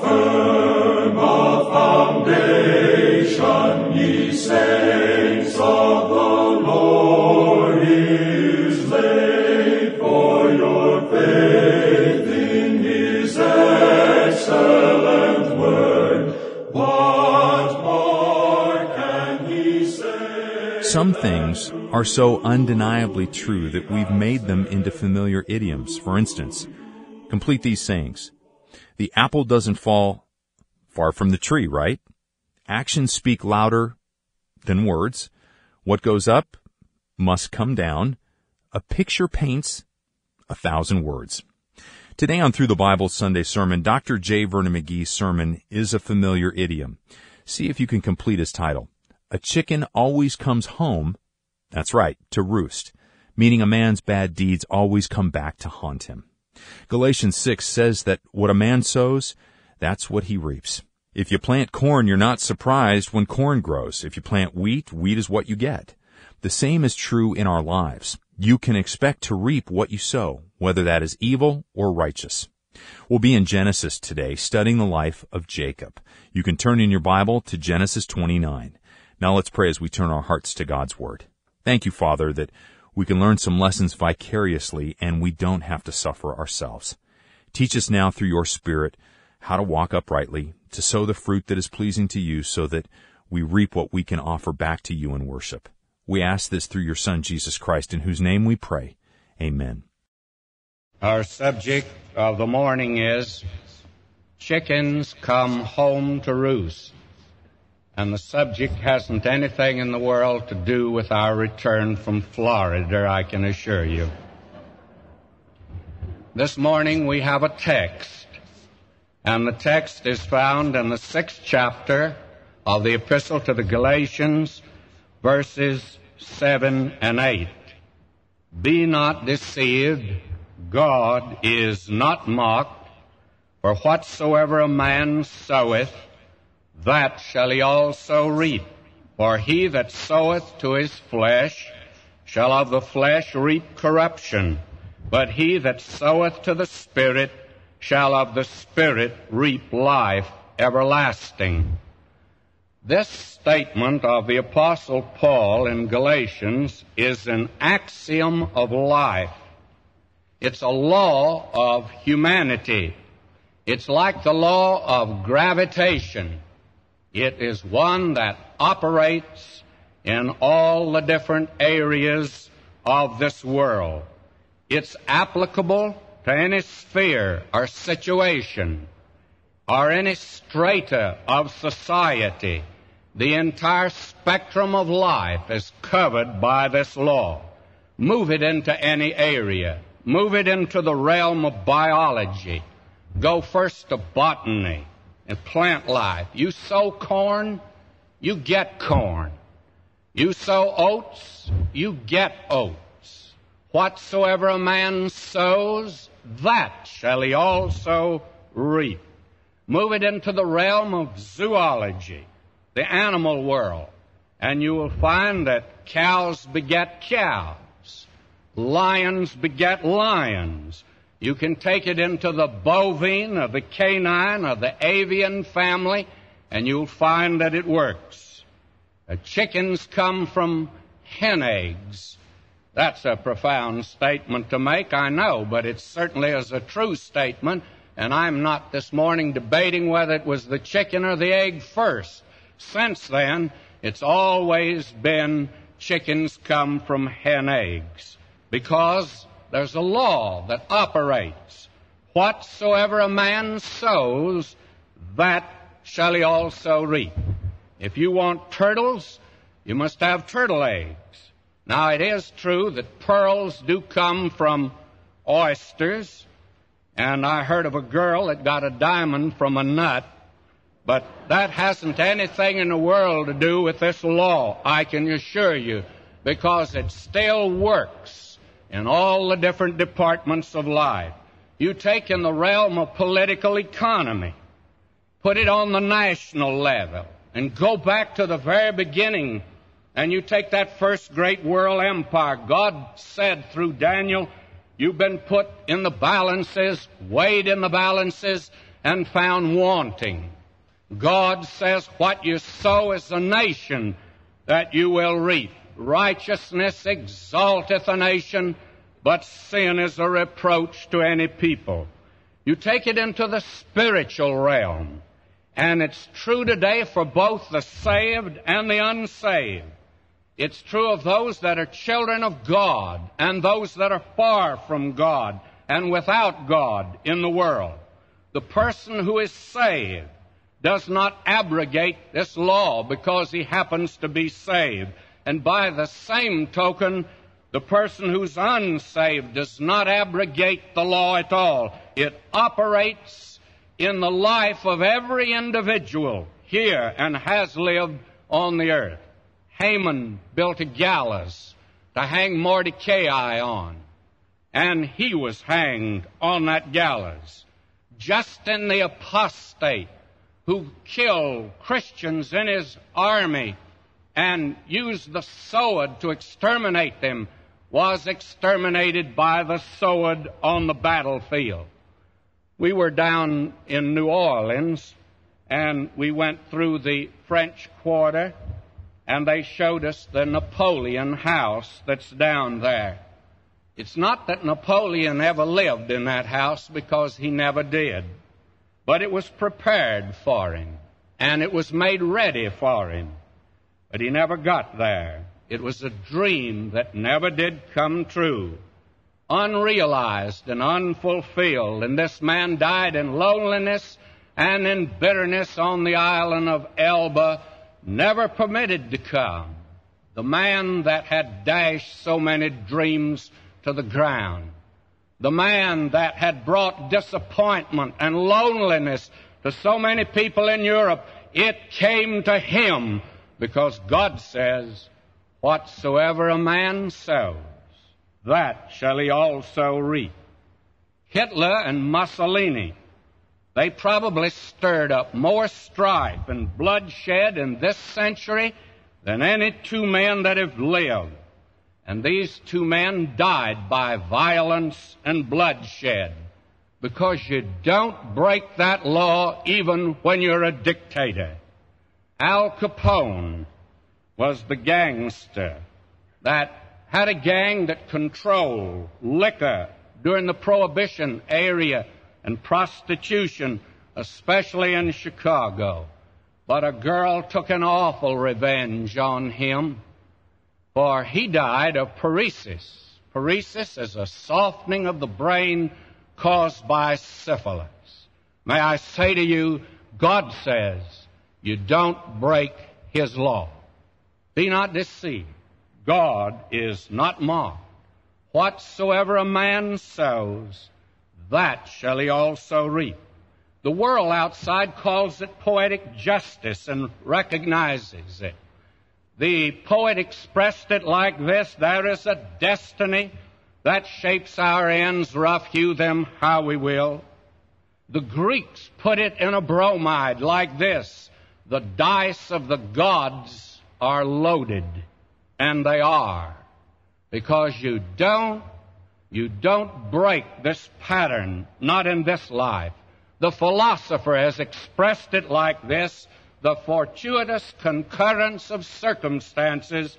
firm a foundation, ye saints of the Lord is laid for your faith in his excellent word. What more can he say? Some things are so undeniably true that we've made them into familiar idioms. For instance, complete these sayings. The apple doesn't fall far from the tree, right? Actions speak louder than words. What goes up must come down. A picture paints a thousand words. Today on Through the Bible Sunday Sermon, Dr. J. Vernon McGee's sermon is a familiar idiom. See if you can complete his title. A chicken always comes home, that's right, to roost, meaning a man's bad deeds always come back to haunt him. Galatians 6 says that what a man sows, that's what he reaps. If you plant corn, you're not surprised when corn grows. If you plant wheat, wheat is what you get. The same is true in our lives. You can expect to reap what you sow, whether that is evil or righteous. We'll be in Genesis today, studying the life of Jacob. You can turn in your Bible to Genesis 29. Now let's pray as we turn our hearts to God's Word. Thank you, Father, that we can learn some lessons vicariously and we don't have to suffer ourselves. Teach us now through your Spirit how to walk uprightly, to sow the fruit that is pleasing to you so that we reap what we can offer back to you in worship. We ask this through your Son, Jesus Christ, in whose name we pray. Amen. Our subject of the morning is Chickens Come Home to Roost. And the subject hasn't anything in the world to do with our return from Florida, I can assure you. This morning we have a text, and the text is found in the sixth chapter of the Epistle to the Galatians, verses 7 and 8. Be not deceived, God is not mocked, for whatsoever a man soweth, that shall he also reap. For he that soweth to his flesh shall of the flesh reap corruption, but he that soweth to the Spirit shall of the Spirit reap life everlasting. This statement of the Apostle Paul in Galatians is an axiom of life. It's a law of humanity. It's like the law of gravitation. It is one that operates in all the different areas of this world. It's applicable to any sphere or situation or any strata of society. The entire spectrum of life is covered by this law. Move it into any area. Move it into the realm of biology. Go first to botany and plant life. You sow corn, you get corn. You sow oats, you get oats. Whatsoever a man sows, that shall he also reap. Move it into the realm of zoology, the animal world, and you will find that cows beget cows, lions beget lions, you can take it into the bovine or the canine or the avian family, and you'll find that it works. Uh, chickens come from hen eggs. That's a profound statement to make, I know, but it certainly is a true statement, and I'm not this morning debating whether it was the chicken or the egg first. Since then, it's always been chickens come from hen eggs because there's a law that operates. Whatsoever a man sows, that shall he also reap. If you want turtles, you must have turtle eggs. Now it is true that pearls do come from oysters, and I heard of a girl that got a diamond from a nut, but that hasn't anything in the world to do with this law, I can assure you, because it still works in all the different departments of life. You take in the realm of political economy, put it on the national level, and go back to the very beginning, and you take that first great world empire. God said through Daniel, You've been put in the balances, weighed in the balances, and found wanting. God says, What you sow as a nation, that you will reap. Righteousness exalteth a nation, but sin is a reproach to any people. You take it into the spiritual realm, and it's true today for both the saved and the unsaved. It's true of those that are children of God and those that are far from God and without God in the world. The person who is saved does not abrogate this law because he happens to be saved. And by the same token, the person who's unsaved does not abrogate the law at all. It operates in the life of every individual here and has lived on the earth. Haman built a gallows to hang Mordecai on, and he was hanged on that gallows. Julian the apostate who killed Christians in his army and used the sword to exterminate them was exterminated by the sword on the battlefield. We were down in New Orleans and we went through the French Quarter and they showed us the Napoleon house that's down there. It's not that Napoleon ever lived in that house because he never did. But it was prepared for him, and it was made ready for him. But he never got there. It was a dream that never did come true, unrealized and unfulfilled. And this man died in loneliness and in bitterness on the island of Elba, never permitted to come. The man that had dashed so many dreams to the ground the man that had brought disappointment and loneliness to so many people in Europe, it came to him because God says, Whatsoever a man sows, that shall he also reap. Hitler and Mussolini, they probably stirred up more strife and bloodshed in this century than any two men that have lived. And these two men died by violence and bloodshed because you don't break that law even when you're a dictator. Al Capone was the gangster that had a gang that controlled liquor during the prohibition area and prostitution, especially in Chicago. But a girl took an awful revenge on him for he died of paresis. Paresis is a softening of the brain caused by syphilis. May I say to you, God says you don't break his law. Be not deceived. God is not mocked. Whatsoever a man sows, that shall he also reap. The world outside calls it poetic justice and recognizes it. The poet expressed it like this There is a destiny that shapes our ends, rough hew them how we will. The Greeks put it in a bromide like this The dice of the gods are loaded, and they are, because you don't, you don't break this pattern, not in this life. The philosopher has expressed it like this the fortuitous concurrence of circumstances,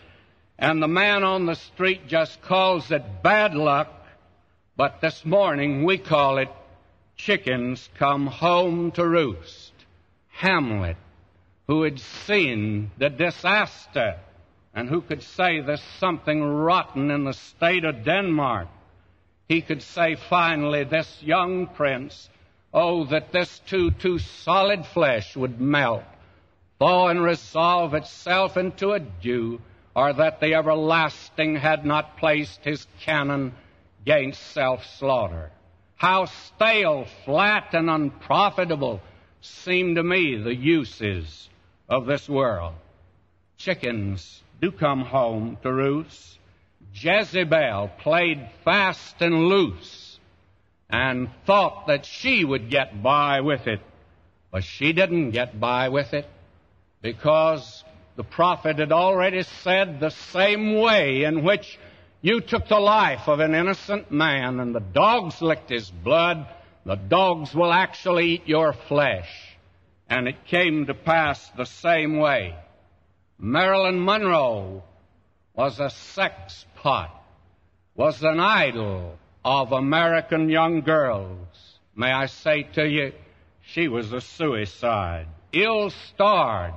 and the man on the street just calls it bad luck, but this morning we call it chickens come home to roost. Hamlet, who had seen the disaster and who could say there's something rotten in the state of Denmark, he could say finally, this young prince, oh, that this too, too solid flesh would melt thaw and resolve itself into a dew, or that the everlasting had not placed his canon against self-slaughter. How stale, flat, and unprofitable seem to me the uses of this world. Chickens do come home to roost. Jezebel played fast and loose and thought that she would get by with it, but she didn't get by with it because the prophet had already said the same way in which you took the life of an innocent man and the dogs licked his blood, the dogs will actually eat your flesh. And it came to pass the same way. Marilyn Monroe was a sex pot, was an idol of American young girls. May I say to you, she was a suicide, ill starred.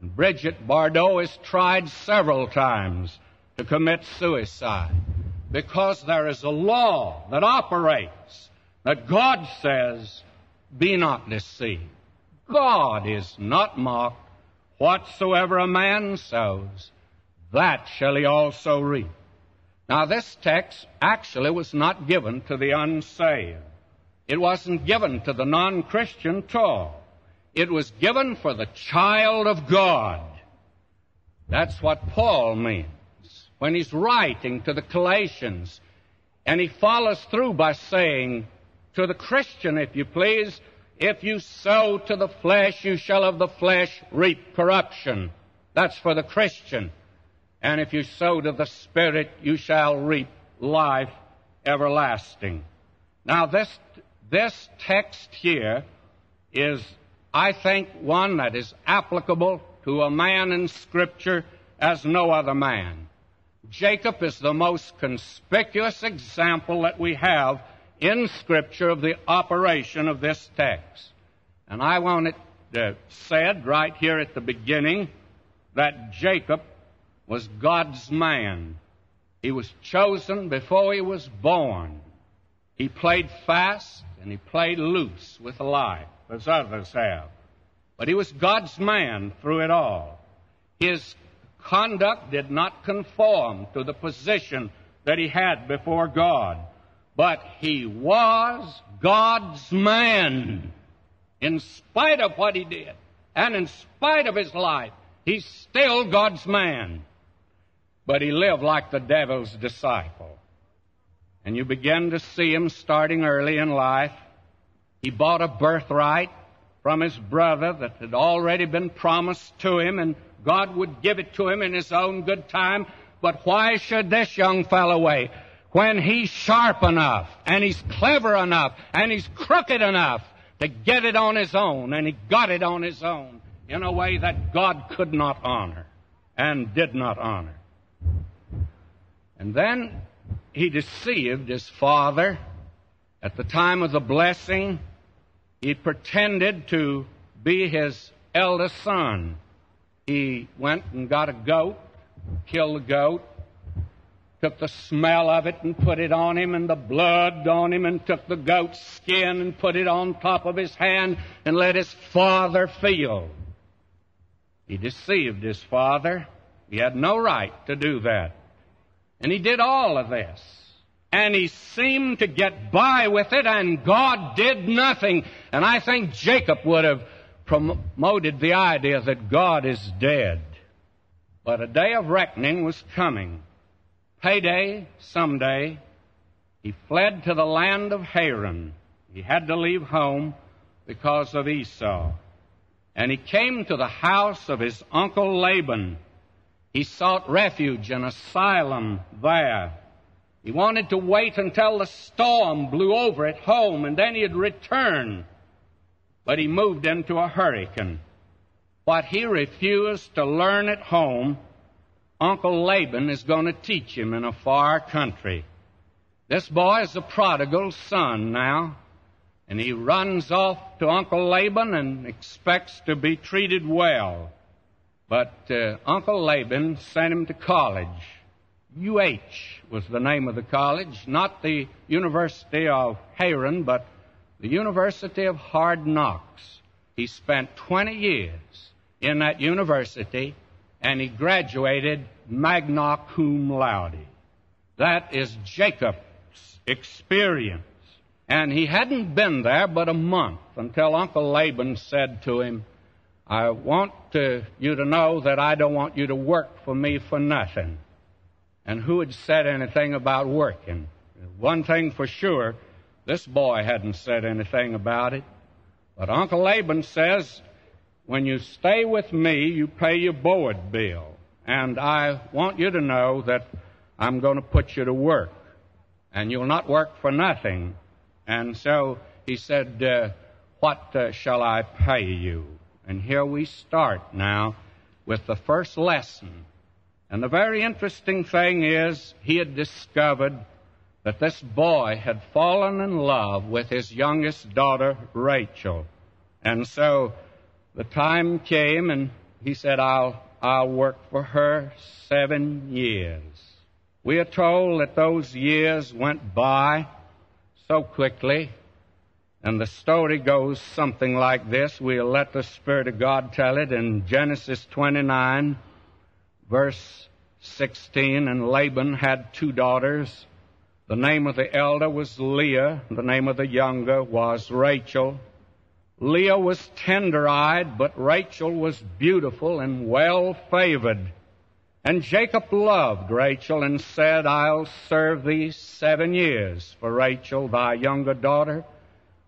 And Brigitte Bardot is tried several times to commit suicide because there is a law that operates that God says, be not deceived. God is not mocked. Whatsoever a man sows, that shall he also reap. Now this text actually was not given to the unsaved. It wasn't given to the non-Christian at all. It was given for the child of God. That's what Paul means when he's writing to the Galatians. And he follows through by saying, to the Christian, if you please, if you sow to the flesh, you shall of the flesh reap corruption. That's for the Christian. And if you sow to the Spirit, you shall reap life everlasting. Now this, this text here is, I think, one that is applicable to a man in Scripture as no other man. Jacob is the most conspicuous example that we have in Scripture of the operation of this text. And I want it uh, said right here at the beginning that Jacob was God's man. He was chosen before he was born. He played fast and he played loose with life, as others have. But he was God's man through it all. His conduct did not conform to the position that he had before God. But he was God's man. In spite of what he did, and in spite of his life, he's still God's man but he lived like the devil's disciple. And you begin to see him starting early in life. He bought a birthright from his brother that had already been promised to him, and God would give it to him in his own good time. But why should this young fellow wait? When he's sharp enough, and he's clever enough, and he's crooked enough to get it on his own, and he got it on his own in a way that God could not honor and did not honor. And then he deceived his father. At the time of the blessing, he pretended to be his eldest son. He went and got a goat, killed the goat, took the smell of it and put it on him and the blood on him and took the goat's skin and put it on top of his hand and let his father feel. He deceived his father. He had no right to do that. And he did all of this. And he seemed to get by with it, and God did nothing. And I think Jacob would have promoted the idea that God is dead. But a day of reckoning was coming. Payday, someday. He fled to the land of Haran. He had to leave home because of Esau. And he came to the house of his uncle Laban. He sought refuge and asylum there. He wanted to wait until the storm blew over at home and then he'd return. But he moved into a hurricane. What he refused to learn at home, Uncle Laban is going to teach him in a far country. This boy is a prodigal son now, and he runs off to Uncle Laban and expects to be treated well. But uh, Uncle Laban sent him to college. UH was the name of the college, not the University of Haran, but the University of Hard Knocks. He spent 20 years in that university and he graduated magna cum laude. That is Jacob's experience. And he hadn't been there but a month until Uncle Laban said to him, I want to, you to know that I don't want you to work for me for nothing. And who had said anything about working? One thing for sure, this boy hadn't said anything about it. But Uncle Laban says, when you stay with me, you pay your board bill. And I want you to know that I'm going to put you to work. And you'll not work for nothing. And so he said, uh, What uh, shall I pay you? And here we start now with the first lesson. And the very interesting thing is, he had discovered that this boy had fallen in love with his youngest daughter, Rachel. And so the time came and he said, I'll, I'll work for her seven years. We are told that those years went by so quickly, and the story goes something like this. We'll let the Spirit of God tell it in Genesis 29, verse 16. And Laban had two daughters. The name of the elder was Leah, the name of the younger was Rachel. Leah was tender eyed, but Rachel was beautiful and well favored. And Jacob loved Rachel and said, I'll serve thee seven years for Rachel, thy younger daughter.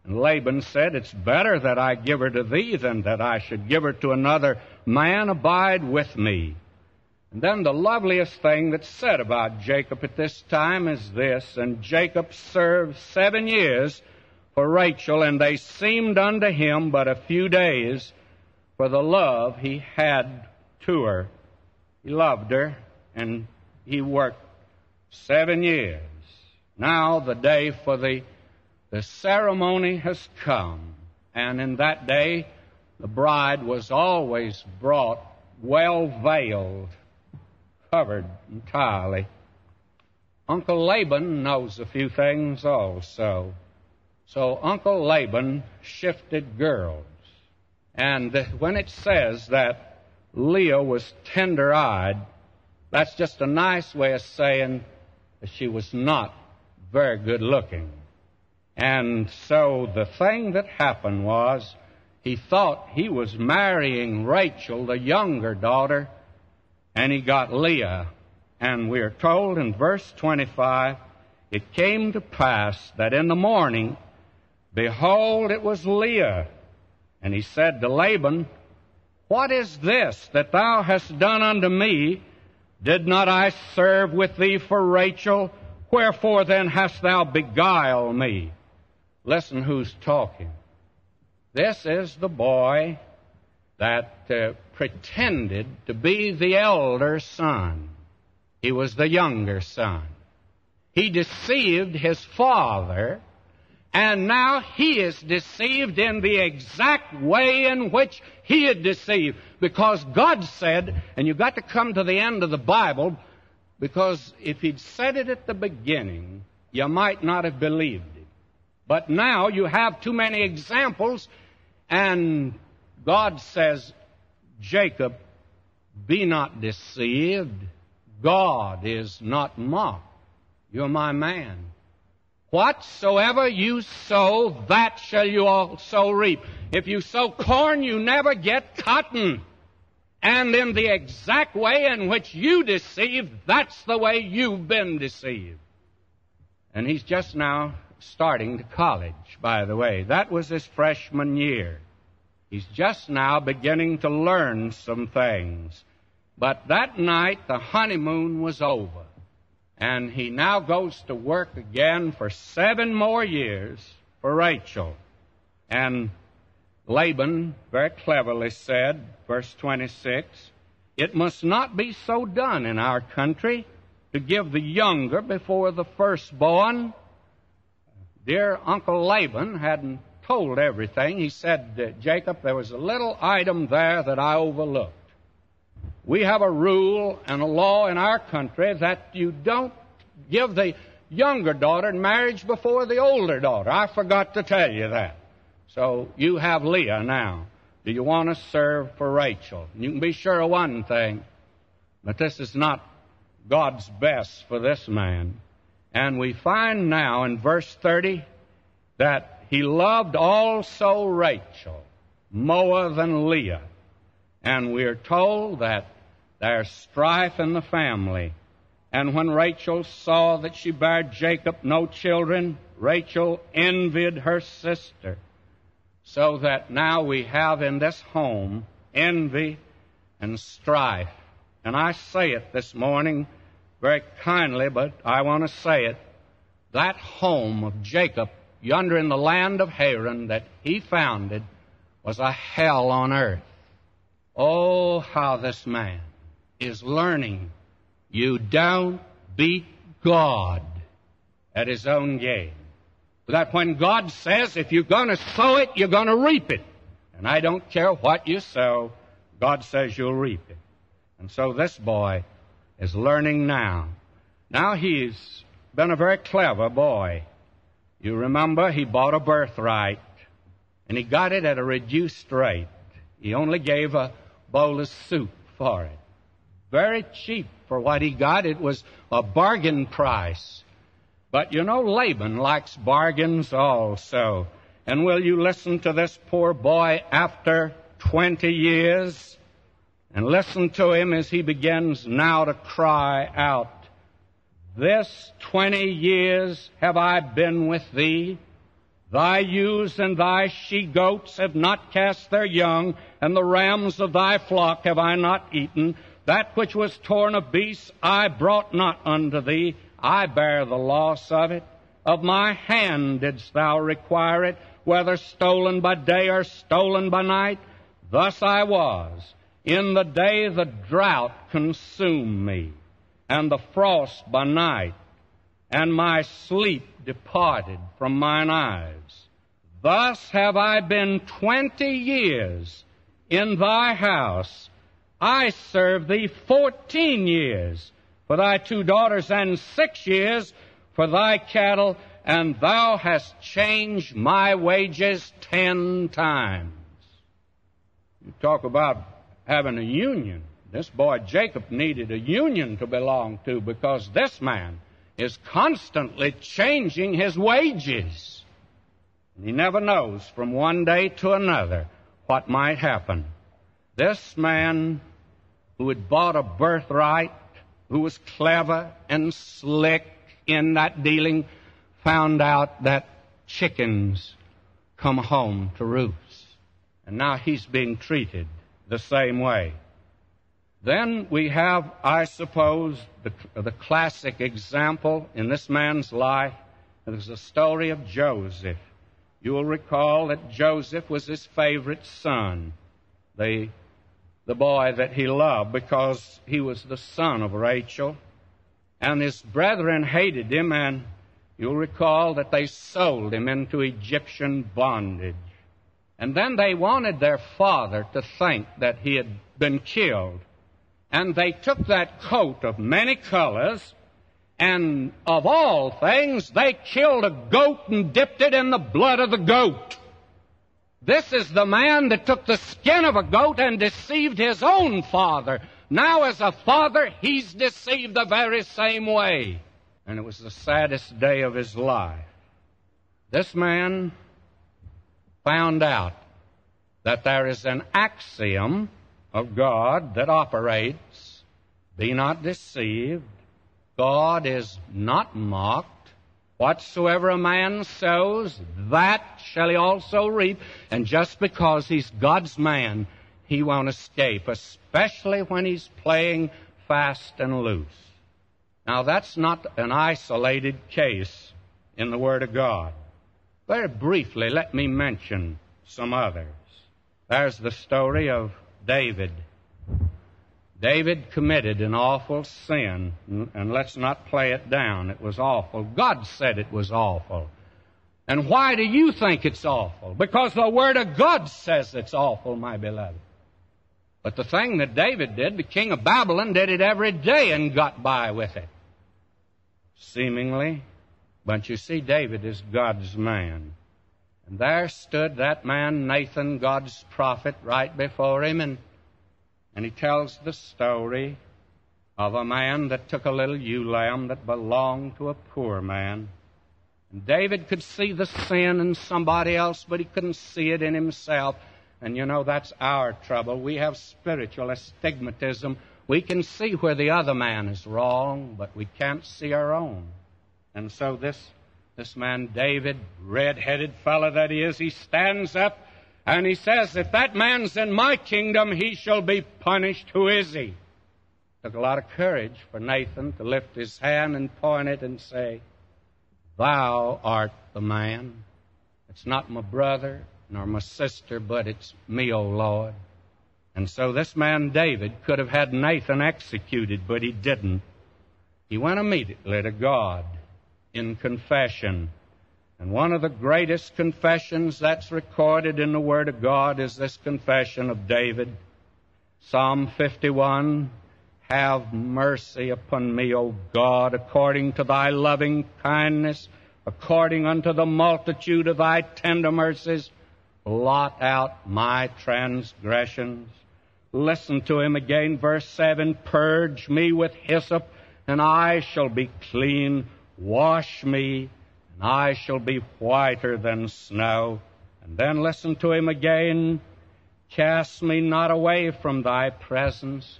And Laban said, It's better that I give her to thee than that I should give her to another man. Abide with me. And then the loveliest thing that's said about Jacob at this time is this, and Jacob served seven years for Rachel, and they seemed unto him but a few days for the love he had to her. He loved her, and he worked seven years. Now the day for the, the ceremony has come, and in that day the bride was always brought well veiled, covered entirely. Uncle Laban knows a few things also. So Uncle Laban shifted girls. And when it says that Leah was tender eyed, that's just a nice way of saying that she was not very good looking. And so the thing that happened was he thought he was marrying Rachel, the younger daughter, and he got Leah. And we are told in verse 25, it came to pass that in the morning, behold, it was Leah. And he said to Laban, what is this that thou hast done unto me? Did not I serve with thee for Rachel? Wherefore then hast thou beguiled me? Listen who's talking. This is the boy that uh, pretended to be the elder son. He was the younger son. He deceived his father and now he is deceived in the exact way in which he had deceived. Because God said, and you've got to come to the end of the Bible, because if he'd said it at the beginning, you might not have believed it. But now you have too many examples, and God says, Jacob, be not deceived. God is not mocked. You're my man. Whatsoever you sow, that shall you also reap. If you sow corn, you never get cotton. And in the exact way in which you deceived, that's the way you've been deceived. And he's just now starting to college, by the way. That was his freshman year. He's just now beginning to learn some things. But that night, the honeymoon was over. And he now goes to work again for seven more years for Rachel. And Laban very cleverly said, verse 26, It must not be so done in our country to give the younger before the firstborn. Dear Uncle Laban hadn't told everything. He said, Jacob, there was a little item there that I overlooked. We have a rule and a law in our country that you don't give the younger daughter in marriage before the older daughter. I forgot to tell you that. So you have Leah now. Do you want to serve for Rachel? You can be sure of one thing, that this is not God's best for this man. And we find now in verse 30 that he loved also Rachel more than Leah. And we are told that there's strife in the family. And when Rachel saw that she bare Jacob no children, Rachel envied her sister. So that now we have in this home envy and strife. And I say it this morning very kindly, but I want to say it. That home of Jacob yonder in the land of Haran that he founded was a hell on earth. Oh, how this man is learning. You don't beat God at his own game. That when God says, if you're going to sow it, you're going to reap it. And I don't care what you sow, God says you'll reap it. And so this boy is learning now. Now he's been a very clever boy. You remember he bought a birthright and he got it at a reduced rate. He only gave a bowl of soup for it. Very cheap for what he got. It was a bargain price. But you know, Laban likes bargains also. And will you listen to this poor boy after 20 years? And listen to him as he begins now to cry out, This 20 years have I been with thee. Thy ewes and thy she goats have not cast their young, and the rams of thy flock have I not eaten. That which was torn of beasts I brought not unto thee. I bear the loss of it. Of my hand didst thou require it, whether stolen by day or stolen by night. Thus I was. In the day the drought consumed me, and the frost by night, and my sleep departed from mine eyes. Thus have I been twenty years in thy house. I served thee fourteen years for thy two daughters and six years for thy cattle, and thou hast changed my wages ten times. You talk about having a union. This boy Jacob needed a union to belong to because this man is constantly changing his wages. And he never knows from one day to another what might happen. This man who had bought a birthright who was clever and slick in that dealing, found out that chickens come home to roost. And now he's being treated the same way. Then we have, I suppose, the, the classic example in this man's life. Is the story of Joseph. You will recall that Joseph was his favorite son. The the boy that he loved because he was the son of Rachel. And his brethren hated him, and you'll recall that they sold him into Egyptian bondage. And then they wanted their father to think that he had been killed. And they took that coat of many colors, and of all things, they killed a goat and dipped it in the blood of the goat. This is the man that took the skin of a goat and deceived his own father. Now, as a father, he's deceived the very same way. And it was the saddest day of his life. This man found out that there is an axiom of God that operates be not deceived, God is not mocked, Whatsoever a man sows, that shall he also reap. And just because he's God's man, he won't escape, especially when he's playing fast and loose. Now, that's not an isolated case in the Word of God. Very briefly, let me mention some others. There's the story of David. David committed an awful sin, and let's not play it down. It was awful. God said it was awful. And why do you think it's awful? Because the Word of God says it's awful, my beloved. But the thing that David did, the king of Babylon did it every day and got by with it. Seemingly. But you see, David is God's man. And there stood that man, Nathan, God's prophet, right before him, and and he tells the story of a man that took a little ewe lamb that belonged to a poor man. And David could see the sin in somebody else, but he couldn't see it in himself. And you know, that's our trouble. We have spiritual astigmatism. We can see where the other man is wrong, but we can't see our own. And so this, this man, David, red-headed fellow that he is, he stands up and he says, if that man's in my kingdom, he shall be punished. Who is he? Took a lot of courage for Nathan to lift his hand and point it and say, Thou art the man. It's not my brother nor my sister, but it's me, O Lord. And so this man David could have had Nathan executed, but he didn't. He went immediately to God in confession. And one of the greatest confessions that's recorded in the Word of God is this confession of David. Psalm 51, Have mercy upon me, O God, according to thy loving kindness, according unto the multitude of thy tender mercies. Blot out my transgressions. Listen to him again, verse 7 Purge me with hyssop, and I shall be clean. Wash me, and I shall be whiter than snow. And then listen to him again. Cast me not away from thy presence.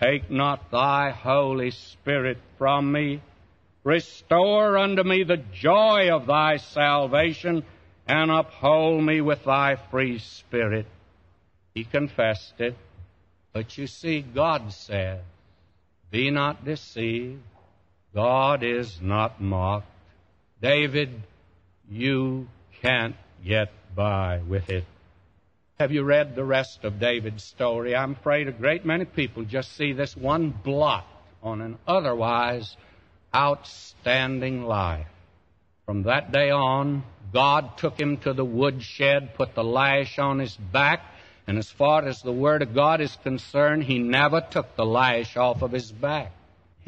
Take not thy Holy Spirit from me. Restore unto me the joy of thy salvation, and uphold me with thy free spirit. He confessed it. But you see, God said, Be not deceived. God is not mocked. David, you can't get by with it. Have you read the rest of David's story? I'm afraid a great many people just see this one blot on an otherwise outstanding life. From that day on, God took him to the woodshed, put the lash on his back, and as far as the Word of God is concerned, he never took the lash off of his back.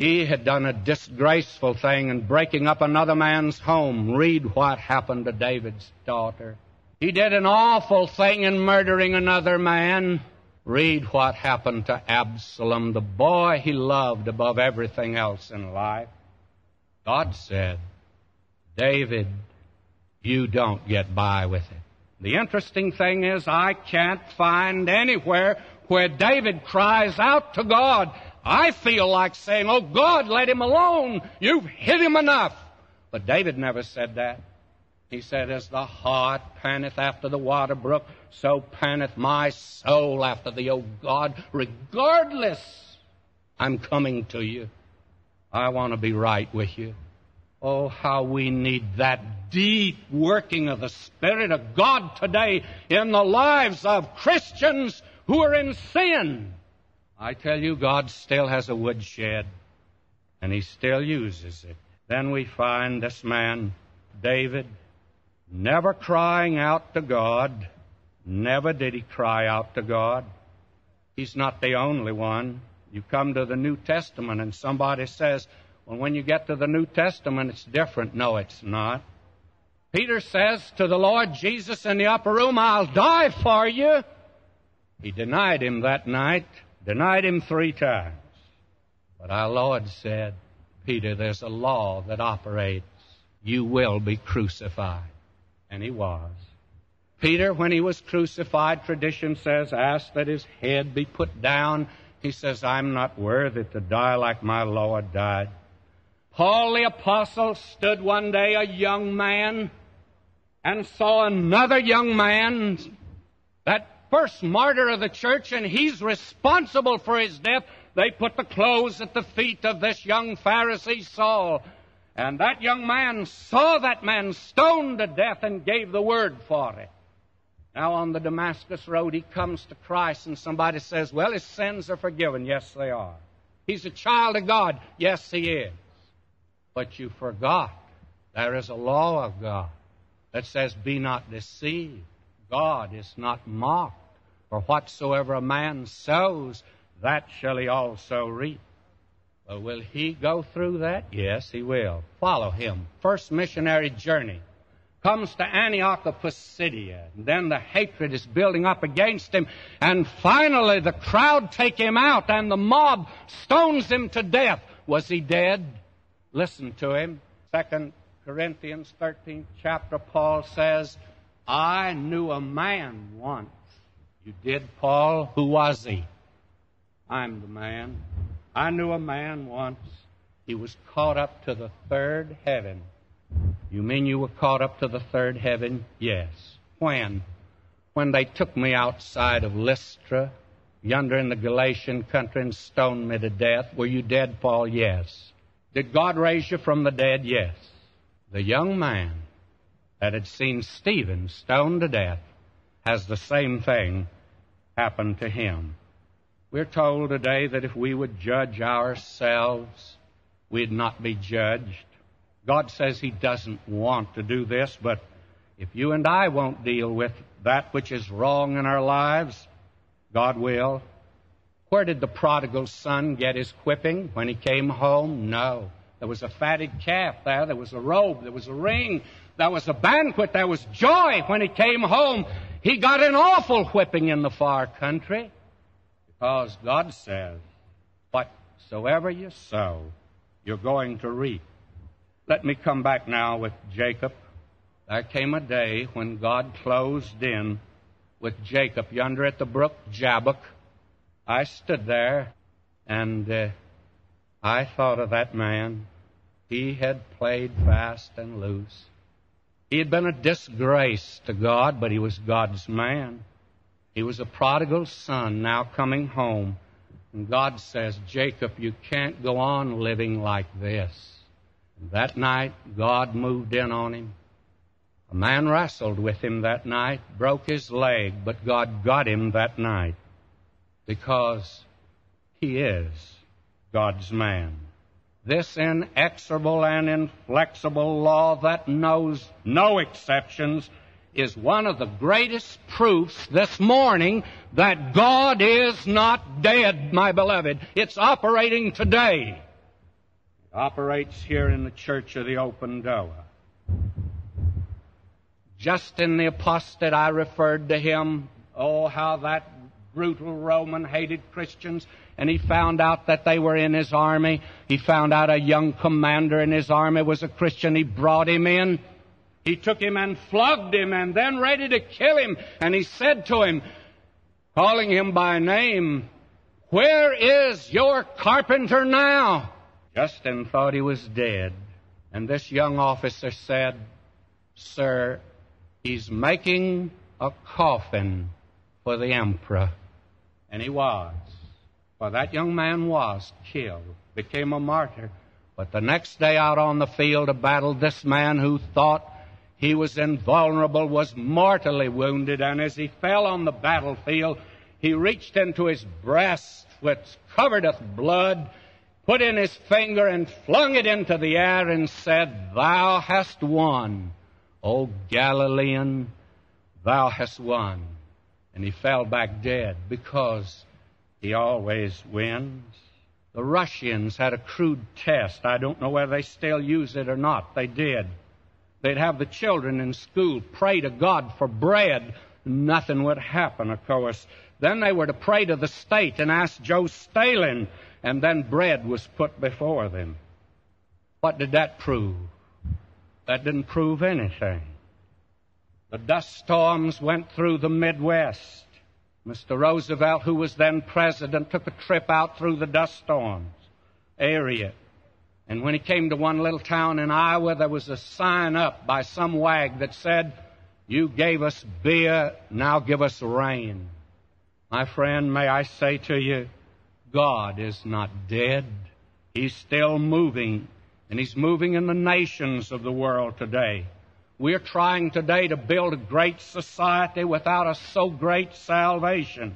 He had done a disgraceful thing in breaking up another man's home. Read what happened to David's daughter. He did an awful thing in murdering another man. Read what happened to Absalom, the boy he loved above everything else in life. God said, David, you don't get by with it. The interesting thing is I can't find anywhere where David cries out to God. I feel like saying, Oh God, let him alone. You've hit him enough. But David never said that. He said, As the hart panteth after the water brook, so panteth my soul after thee, O God. Regardless, I'm coming to you. I want to be right with you. Oh, how we need that deep working of the Spirit of God today in the lives of Christians who are in sin. I tell you, God still has a woodshed, and He still uses it. Then we find this man, David, never crying out to God. Never did he cry out to God. He's not the only one. You come to the New Testament and somebody says, well, when you get to the New Testament, it's different. No, it's not. Peter says to the Lord Jesus in the upper room, I'll die for you. He denied him that night, denied him three times. But our Lord said, Peter, there's a law that operates. You will be crucified. And he was. Peter, when he was crucified, tradition says, asked that his head be put down. He says, I'm not worthy to die like my Lord died. Paul the apostle stood one day, a young man, and saw another young man, that first martyr of the church, and he's responsible for his death. They put the clothes at the feet of this young Pharisee Saul. And that young man saw that man stoned to death and gave the word for it. Now on the Damascus Road, he comes to Christ and somebody says, well, his sins are forgiven. Yes, they are. He's a child of God. Yes, he is. But you forgot there is a law of God that says, Be not deceived. God is not mocked. For whatsoever a man sows, that shall he also reap. Well, will he go through that? Yes, he will. Follow him. First missionary journey. Comes to Antioch of Pisidia. And then the hatred is building up against him. And finally the crowd take him out and the mob stones him to death. Was he dead? Listen to him. Second Corinthians 13th chapter, Paul says, I knew a man once. You did, Paul? Who was he? I'm the man. I knew a man once. He was caught up to the third heaven. You mean you were caught up to the third heaven? Yes. When? When they took me outside of Lystra, yonder in the Galatian country, and stoned me to death. Were you dead, Paul? Yes. Did God raise you from the dead? Yes. The young man that had seen Stephen stoned to death has the same thing happened to him. We're told today that if we would judge ourselves, we'd not be judged. God says He doesn't want to do this, but if you and I won't deal with that which is wrong in our lives, God will. Where did the prodigal son get his whipping when he came home? No. There was a fatted calf there. There was a robe. There was a ring. There was a banquet. There was joy when he came home. He got an awful whipping in the far country because God says, whatsoever you sow, you're going to reap. Let me come back now with Jacob. There came a day when God closed in with Jacob yonder at the brook Jabbok. I stood there and uh, I thought of that man. He had played fast and loose. He had been a disgrace to God, but he was God's man. He was a prodigal son now coming home. And God says, Jacob, you can't go on living like this. And that night, God moved in on him. A man wrestled with him that night, broke his leg, but God got him that night because he is God's man. This inexorable and inflexible law that knows no exceptions is one of the greatest proofs this morning that God is not dead, my beloved. It's operating today. It operates here in the Church of the Open Door. Julian the apostate, I referred to him. Oh, how that brutal Roman hated Christians, and he found out that they were in his army. He found out a young commander in his army was a Christian. He brought him in. He took him and flogged him and then ready to kill him. And he said to him, calling him by name, Where is your carpenter now? Julian thought he was dead. And this young officer said, Sir, He's making a coffin for the emperor. And he was. For that young man was killed, became a martyr. But the next day out on the field of battle, this man who thought he was invulnerable was mortally wounded. And as he fell on the battlefield, he reached into his breast, which covered with blood, put in his finger and flung it into the air and said, Thou hast won. O Galilean, thou hast won. And he fell back dead because he always wins. The Russians had a crude test. I don't know whether they still use it or not. They did. They'd have the children in school pray to God for bread. Nothing would happen, of course. Then they were to pray to the state and ask Joe Stalin, and then bread was put before them. What did that prove? That didn't prove anything. The dust storms went through the Midwest. Mr. Roosevelt, who was then president, took a trip out through the dust storms area. And when he came to one little town in Iowa, there was a sign up by some wag that said, You gave us beer, now give us rain. My friend, may I say to you, God is not dead. He's still moving and He's moving in the nations of the world today. We're trying today to build a great society without a so great salvation.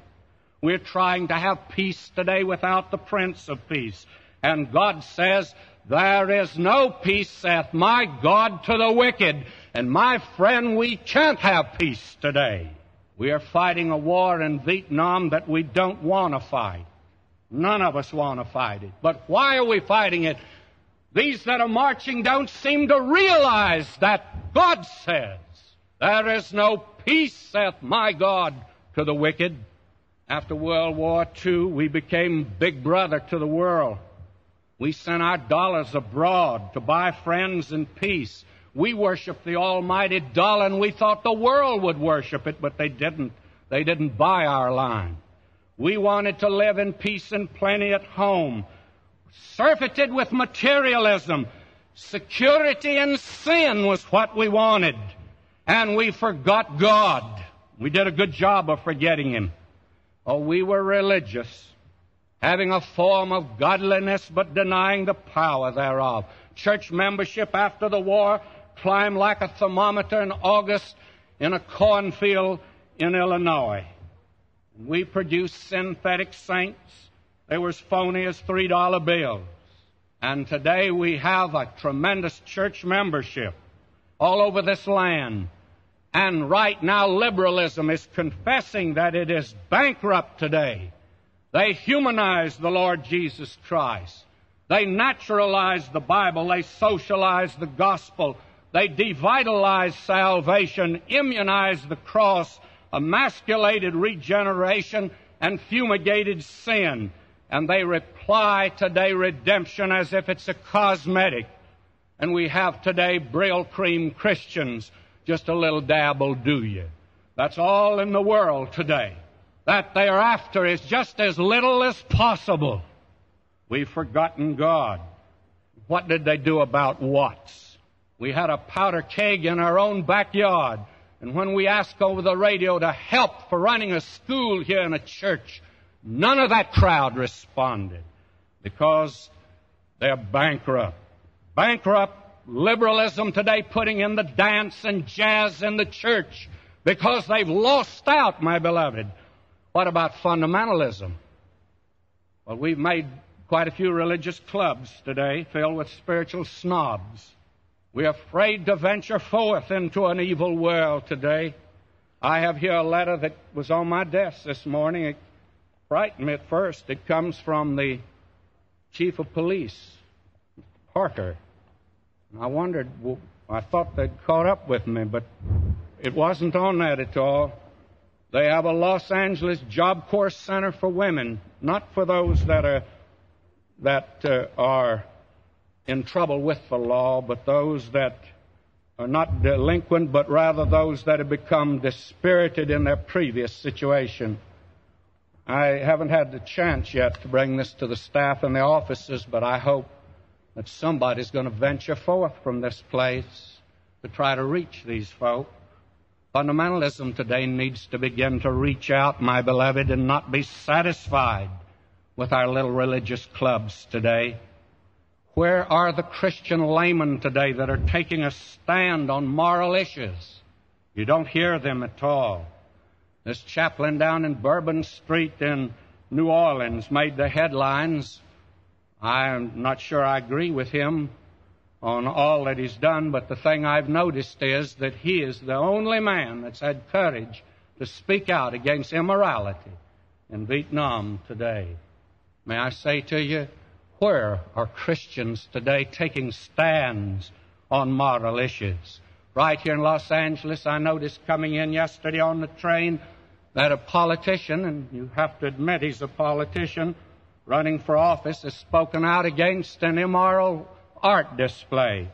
We're trying to have peace today without the Prince of Peace. And God says, there is no peace, saith my God, to the wicked. And my friend, we can't have peace today. We are fighting a war in Vietnam that we don't want to fight. None of us want to fight it. But why are we fighting it? These that are marching don't seem to realize that God says, There is no peace, saith my God, to the wicked. After World War II, we became big brother to the world. We sent our dollars abroad to buy friends and peace. We worshiped the almighty dollar and we thought the world would worship it, but they didn't. They didn't buy our line. We wanted to live in peace and plenty at home surfeited with materialism. Security and sin was what we wanted. And we forgot God. We did a good job of forgetting Him. Oh, we were religious, having a form of godliness but denying the power thereof. Church membership after the war climbed like a thermometer in August in a cornfield in Illinois. We produced synthetic saints. They were as phony as $3 bills. And today we have a tremendous church membership all over this land. And right now liberalism is confessing that it is bankrupt today. They humanize the Lord Jesus Christ. They naturalize the Bible. They socialize the gospel. They devitalize salvation, immunize the cross, emasculated regeneration, and fumigated sin. And they reply today redemption as if it's a cosmetic. And we have today Brylcreem Christians. Just a little dab will do you. That's all in the world today. That they are after is just as little as possible. We've forgotten God. What did they do about Watts? We had a powder keg in our own backyard. And when we asked over the radio to help for running a school here in a church, none of that crowd responded because they're bankrupt. Bankrupt liberalism today putting in the dance and jazz in the church because they've lost out, my beloved. What about fundamentalism? Well, we've made quite a few religious clubs today filled with spiritual snobs. We're afraid to venture forth into an evil world today. I have here a letter that was on my desk this morning. It frightened me at first. It comes from the chief of police, Parker. I wondered, well, I thought they'd caught up with me, but it wasn't on that at all. They have a Los Angeles Job Corps Center for women, not for those that are that uh, are in trouble with the law, but those that are not delinquent, but rather those that have become dispirited in their previous situation. I haven't had the chance yet to bring this to the staff and the offices, but I hope that somebody's going to venture forth from this place to try to reach these folk. Fundamentalism today needs to begin to reach out, my beloved, and not be satisfied with our little religious clubs today. Where are the Christian laymen today that are taking a stand on moral issues? You don't hear them at all. This chaplain down in Bourbon Street in New Orleans made the headlines. I'm not sure I agree with him on all that he's done, but the thing I've noticed is that he is the only man that's had courage to speak out against immorality in Vietnam today. May I say to you, where are Christians today taking stands on moral issues? Right here in Los Angeles, I noticed coming in yesterday on the train that a politician, and you have to admit he's a politician, running for office, has spoken out against an immoral art display.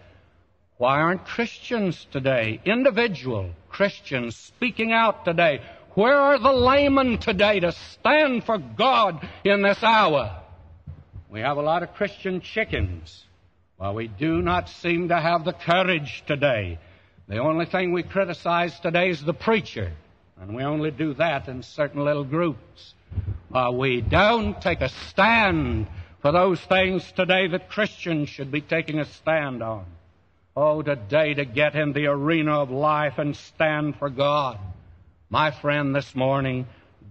Why aren't Christians today, individual Christians, speaking out today? Where are the laymen today to stand for God in this hour? We have a lot of Christian chickens. Well, we do not seem to have the courage today. The only thing we criticize today is the preacher, and we only do that in certain little groups. Uh, we don't take a stand for those things today that Christians should be taking a stand on. Oh, today to get in the arena of life and stand for God. My friend, this morning,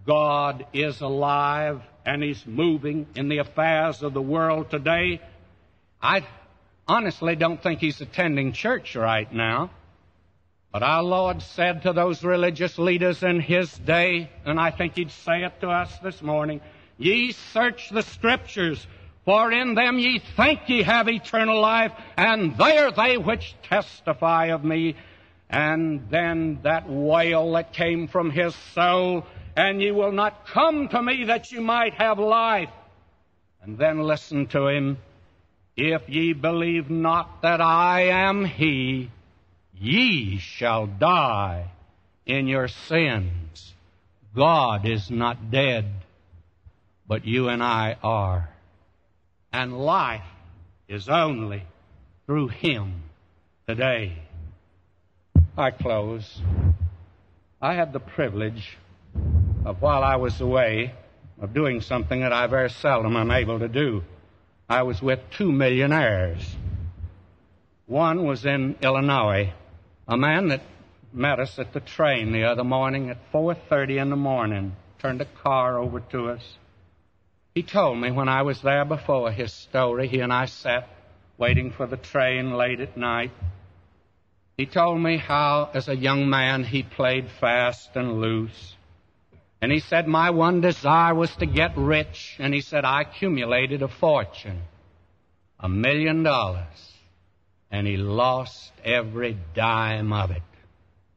God is alive and He's moving in the affairs of the world today. I honestly don't think He's attending church right now. But our Lord said to those religious leaders in His day, and I think He'd say it to us this morning, Ye search the Scriptures, for in them ye think ye have eternal life, and they are they which testify of me. And then that wail that came from His soul, and ye will not come to me that you might have life. And then listen to him. If ye believe not that I am he, ye shall die in your sins. God is not dead, but you and I are. And life is only through him today. I close. I had the privilege of while I was away of doing something that I very seldom am able to do. I was with two millionaires. One was in Illinois. A man that met us at the train the other morning at 4:30 in the morning turned a car over to us. He told me when I was there before his story. He and I sat waiting for the train late at night. He told me how, as a young man, he played fast and loose. And he said, My one desire was to get rich. And he said, I accumulated a fortune, a million dollars. And he lost every dime of it.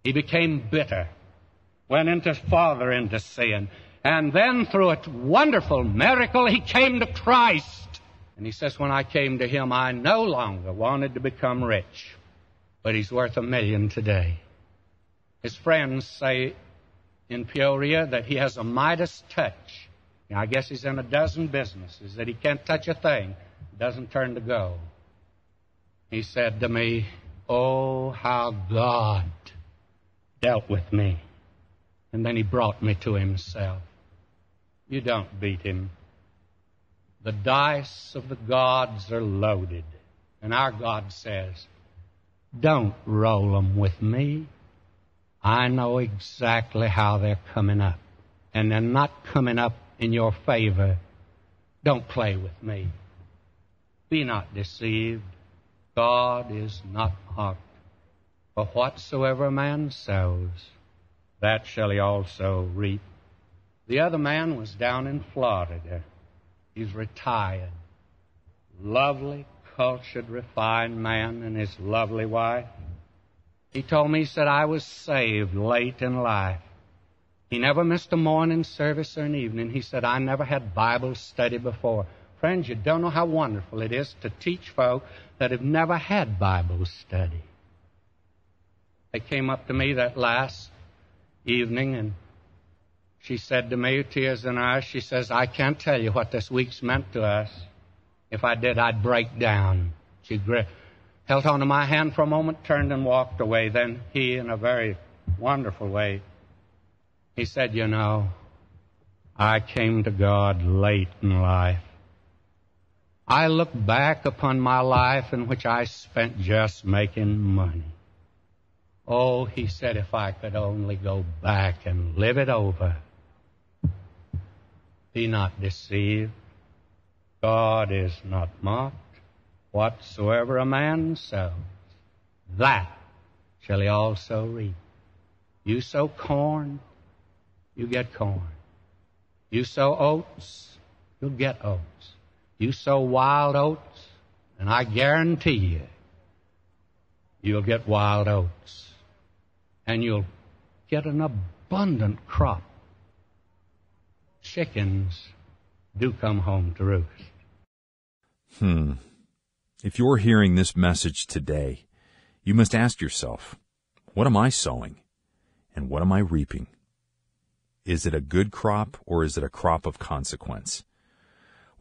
He became bitter, went into farther into sin. And then through a wonderful miracle, he came to Christ. And he says, when I came to him, I no longer wanted to become rich but he's worth a million today. His friends say in Peoria that he has a Midas touch. Now, I guess he's in a dozen businesses that he can't touch a thing, doesn't turn to gold. He said to me, Oh, how God dealt with me. And then he brought me to himself. You don't beat him. The dice of the gods are loaded. And our God says, don't roll 'em with me. I know exactly how they're coming up. And they're not coming up in your favor. Don't play with me. Be not deceived. God is not mocked. For whatsoever a man sows, that shall he also reap. The other man was down in Florida. He's retired. Lovely, cultured, refined man and his lovely wife. He told me, he said, I was saved late in life. He never missed a morning service or an evening. He said, I never had Bible study before. Friends, you don't know how wonderful it is to teach folk that have never had Bible study. They came up to me that last evening and she said to me, tears in her eyes, she says, I can't tell you what this week's meant to us. If I did, I'd break down. She gri- held onto my hand for a moment, turned and walked away. Then he, in a very wonderful way, he said, You know, I came to God late in life. I look back upon my life in which I spent just making money. Oh, he said, if I could only go back and live it over. Be not deceived. God is not mocked. Whatsoever a man sows, that shall he also reap. You sow corn, you get corn. You sow oats, you'll get oats. You sow wild oats, and I guarantee you, you'll get wild oats. And you'll get an abundant crop. Chickens do come home to roost. Hmm. If you're hearing this message today, you must ask yourself, what am I sowing? And what am I reaping? Is it a good crop or is it a crop of consequence?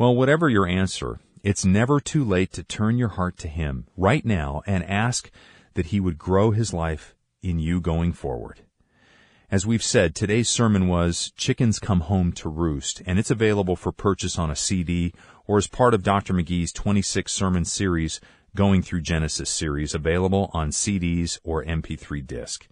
Well, whatever your answer, it's never too late to turn your heart to Him right now and ask that He would grow His life in you going forward. As we've said, today's sermon was Chickens Come Home to Roost, and it's available for purchase on a CD or as part of Dr. McGee's 26 sermon series, Going Through Genesis series, available on CDs or MP3 disc.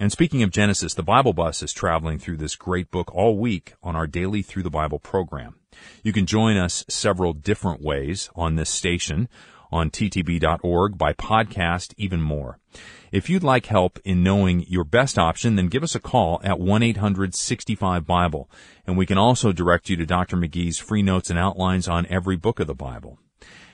And speaking of Genesis, the Bible Bus is traveling through this great book all week on our daily Through the Bible program. You can join us several different ways on this station on ttb.org by podcast, even more. If you'd like help in knowing your best option, then give us a call at 1-800-65-BIBLE. And we can also direct you to Dr. McGee's free notes and outlines on every book of the Bible.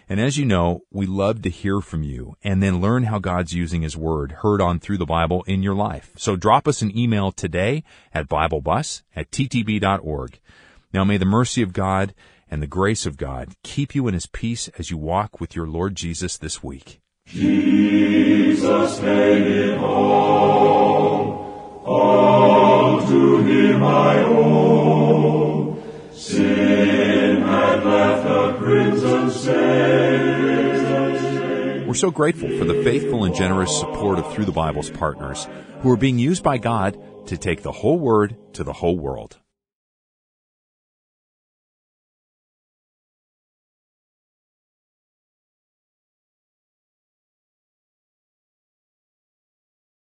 And as you know, we love to hear from you and then learn how God's using His Word heard on through the Bible in your life. So drop us an email today at BibleBus at ttb.org. Now may the mercy of God and the grace of God keep you in His peace as you walk with your Lord Jesus this week. Jesus made it home. All to Him I owe. Sin had left a crimson stain. We're so grateful for the faithful and generous support of Through the Bible's partners who are being used by God to take the whole Word to the whole world.